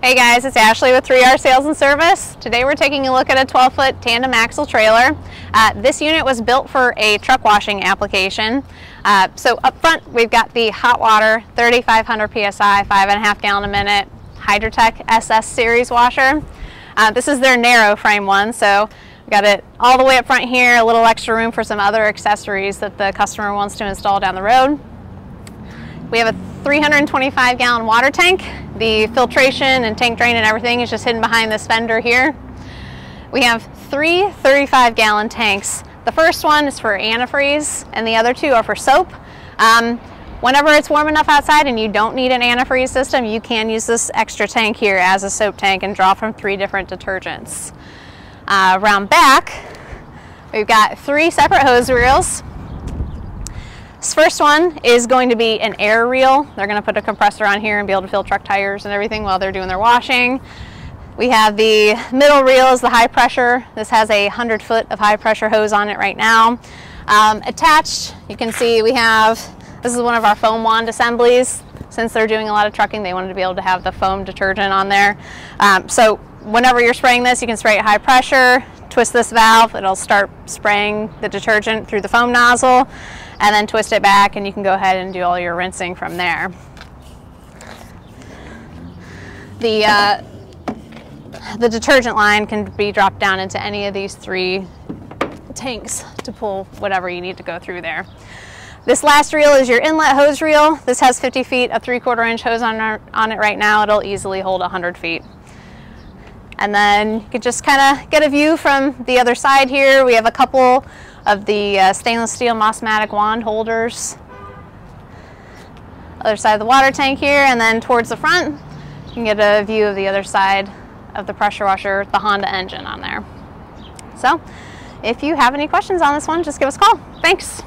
Hey guys, it's Ashley with 3R Sales and Service. Today we're taking a look at a 12 foot tandem axle trailer. Uh, this unit was built for a truck washing application. Uh, so up front we've got the hot water 3500 psi, five and a half gallon a minute Hydrotek SS series washer. Uh, this is their narrow frame one, so we've got it all the way up front here, a little extra room for some other accessories that the customer wants to install down the road. We have a 325 gallon water tank. The filtration and tank drain and everything is just hidden behind this fender here. We have three 35 gallon tanks. The first one is for antifreeze and the other two are for soap. Um, whenever it's warm enough outside and you don't need an antifreeze system, you can use this extra tank here as a soap tank and draw from three different detergents. Uh, around back, we've got three separate hose reels this first one is going to be an air reel. They're going to put a compressor on here and be able to fill truck tires and everything while they're doing their washing. We have the middle reel is the high pressure. This has a 100 foot of high pressure hose on it right now. Um, attached, you can see we have, this is one of our foam wand assemblies. Since they're doing a lot of trucking, they wanted to be able to have the foam detergent on there. Um, so whenever you're spraying this, you can spray at high pressure, twist this valve, it'll start spraying the detergent through the foam nozzle and then twist it back and you can go ahead and do all your rinsing from there. The, uh, the detergent line can be dropped down into any of these three tanks to pull whatever you need to go through there. This last reel is your inlet hose reel. This has 50 feet of three quarter inch hose on, our, on it right now. It'll easily hold 100 feet. And then you can just kind of get a view from the other side here. We have a couple of the uh, stainless steel Mosmatic wand holders. Other side of the water tank here and then towards the front you can get a view of the other side of the pressure washer, the Honda engine on there. So if you have any questions on this one, just give us a call. Thanks.